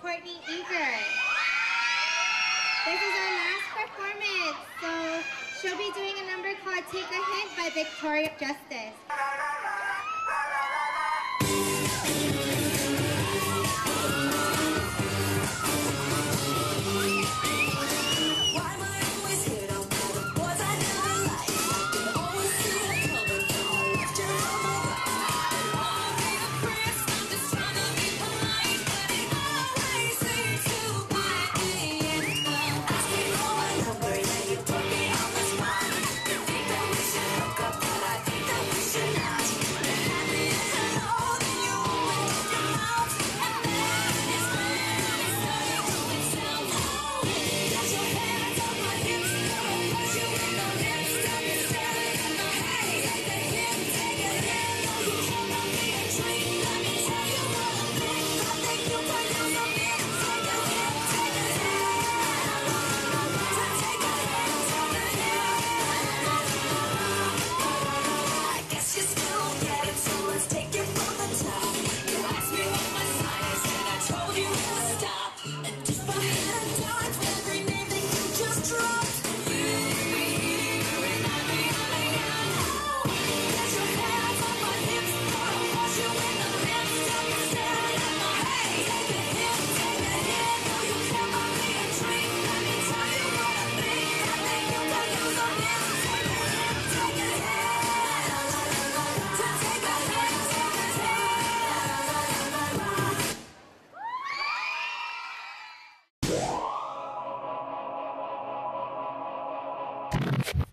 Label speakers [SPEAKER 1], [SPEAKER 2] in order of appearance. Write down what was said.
[SPEAKER 1] Courtney Eagar. This is our last performance, so she'll be doing a number called Take a Hint by Victoria Justice. now.